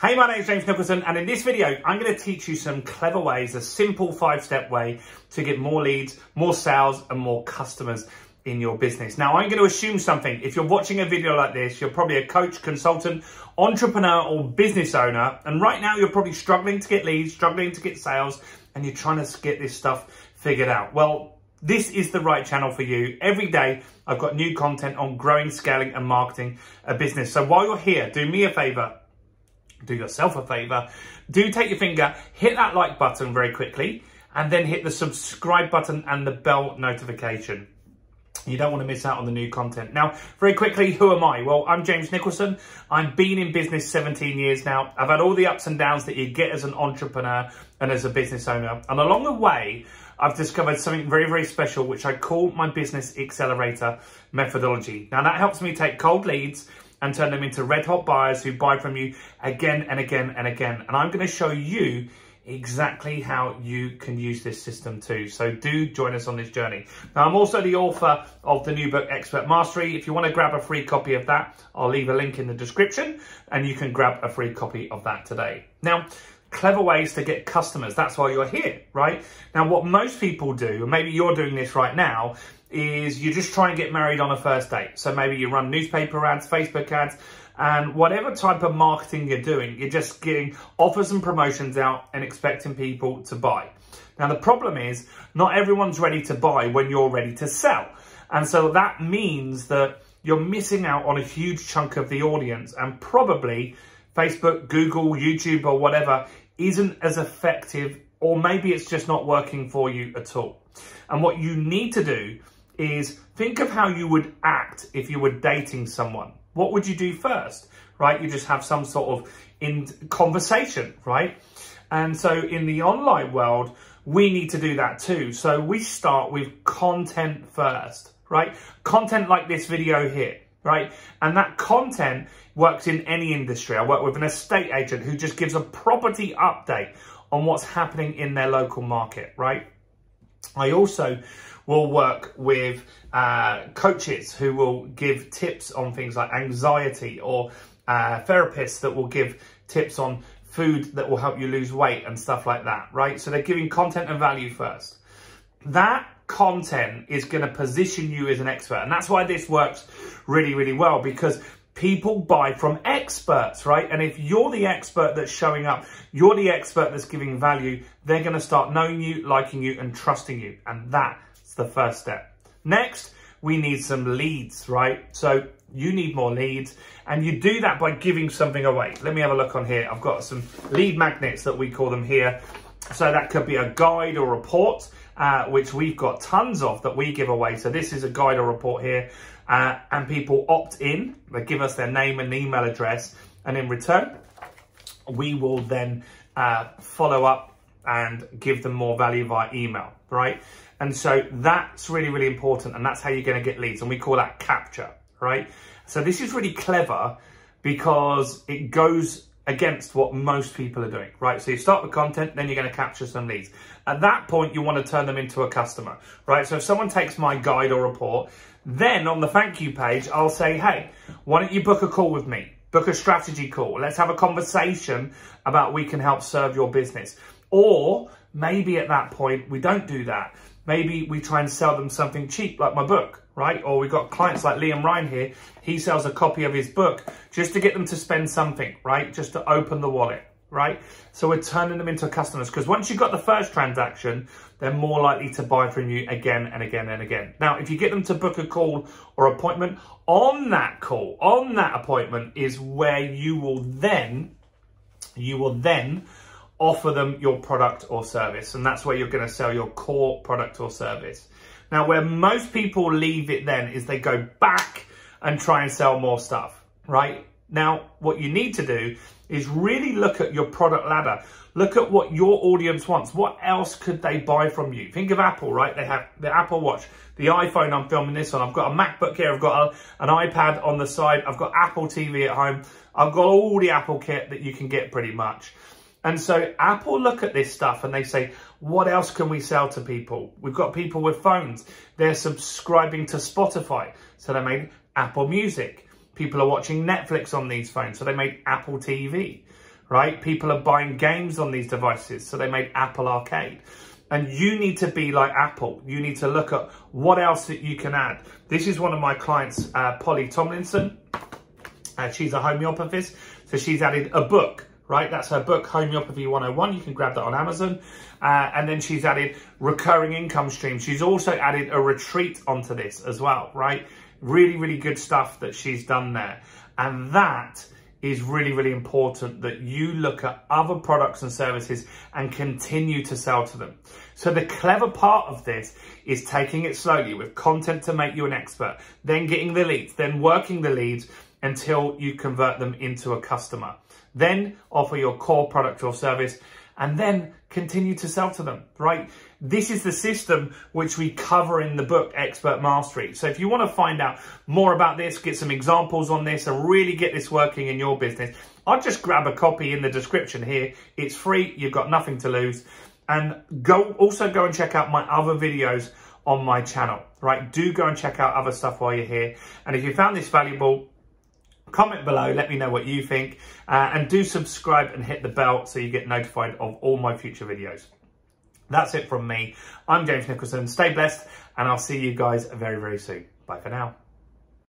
Hey, my name is James Nicholson, and in this video, I'm going to teach you some clever ways, a simple five-step way to get more leads, more sales, and more customers in your business. Now, I'm going to assume something. If you're watching a video like this, you're probably a coach, consultant, entrepreneur, or business owner, and right now you're probably struggling to get leads, struggling to get sales, and you're trying to get this stuff figured out. Well, this is the right channel for you. Every day, I've got new content on growing, scaling, and marketing a business. So while you're here, do me a favor, do yourself a favor, do take your finger, hit that like button very quickly, and then hit the subscribe button and the bell notification. You don't want to miss out on the new content. Now, very quickly, who am I? Well, I'm James Nicholson. I've been in business 17 years now. I've had all the ups and downs that you get as an entrepreneur and as a business owner. And along the way, I've discovered something very, very special, which I call my business accelerator methodology. Now, that helps me take cold leads and turn them into red hot buyers who buy from you again and again and again. And I'm going to show you exactly how you can use this system too. So do join us on this journey. Now, I'm also the author of the new book, Expert Mastery. If you want to grab a free copy of that, I'll leave a link in the description and you can grab a free copy of that today. Now, clever ways to get customers. That's why you're here, right? Now, what most people do, and maybe you're doing this right now, is you just try and get married on a first date. So maybe you run newspaper ads, Facebook ads, and whatever type of marketing you're doing, you're just getting offers and promotions out and expecting people to buy. Now, the problem is not everyone's ready to buy when you're ready to sell. And so that means that you're missing out on a huge chunk of the audience and probably Facebook, Google, YouTube or whatever isn't as effective or maybe it's just not working for you at all. And what you need to do is think of how you would act if you were dating someone. What would you do first, right? You just have some sort of in conversation, right? And so in the online world, we need to do that too. So we start with content first, right? Content like this video here, right? And that content works in any industry. I work with an estate agent who just gives a property update on what's happening in their local market, right? I also will work with uh, coaches who will give tips on things like anxiety or uh, therapists that will give tips on food that will help you lose weight and stuff like that, right? So they're giving content and value first. That content is going to position you as an expert. And that's why this works really, really well because people buy from experts, right? And if you're the expert that's showing up, you're the expert that's giving value, they're going to start knowing you, liking you, and trusting you. And that's the first step. Next, we need some leads, right? So you need more leads and you do that by giving something away. Let me have a look on here. I've got some lead magnets that we call them here. So that could be a guide or a report, uh, which we've got tons of that we give away. So this is a guide or report here uh, and people opt in. They give us their name and email address. And in return, we will then uh, follow up and give them more value via email, right? And so that's really, really important. And that's how you're going to get leads. And we call that capture, right? So this is really clever because it goes against what most people are doing, right? So you start with content, then you're going to capture some leads. At that point, you want to turn them into a customer, right? So if someone takes my guide or report, then on the thank you page, I'll say, hey, why don't you book a call with me? Book a strategy call. Let's have a conversation about we can help serve your business. Or maybe at that point, we don't do that. Maybe we try and sell them something cheap, like my book, right? Or we've got clients like Liam Ryan here. He sells a copy of his book just to get them to spend something, right? Just to open the wallet, right? So we're turning them into customers because once you've got the first transaction, they're more likely to buy from you again and again and again. Now, if you get them to book a call or appointment, on that call, on that appointment is where you will then, you will then offer them your product or service. And that's where you're going to sell your core product or service. Now, where most people leave it then is they go back and try and sell more stuff, right? Now, what you need to do is really look at your product ladder. Look at what your audience wants. What else could they buy from you? Think of Apple, right? They have the Apple Watch, the iPhone I'm filming this on. I've got a MacBook here. I've got a, an iPad on the side. I've got Apple TV at home. I've got all the Apple kit that you can get pretty much. And so Apple look at this stuff and they say, what else can we sell to people? We've got people with phones. They're subscribing to Spotify. So they made Apple Music. People are watching Netflix on these phones. So they made Apple TV, right? People are buying games on these devices, so they made Apple Arcade. And you need to be like Apple. You need to look at what else that you can add. This is one of my clients, uh, Polly Tomlinson. Uh, she's a homeopathist. So she's added a book, right? That's her book, Homeopathy 101. You can grab that on Amazon. Uh, and then she's added recurring income streams. She's also added a retreat onto this as well, right? Really, really good stuff that she's done there. And that is really, really important that you look at other products and services and continue to sell to them. So the clever part of this is taking it slowly with content to make you an expert, then getting the leads, then working the leads until you convert them into a customer. Then offer your core product or service and then continue to sell to them, right? This is the system which we cover in the book, Expert Mastery. So if you want to find out more about this, get some examples on this and really get this working in your business, I'll just grab a copy in the description here. It's free. You've got nothing to lose. And go also go and check out my other videos on my channel, right? Do go and check out other stuff while you're here. And if you found this valuable, Comment below, let me know what you think, uh, and do subscribe and hit the bell so you get notified of all my future videos. That's it from me. I'm James Nicholson. Stay blessed, and I'll see you guys very, very soon. Bye for now.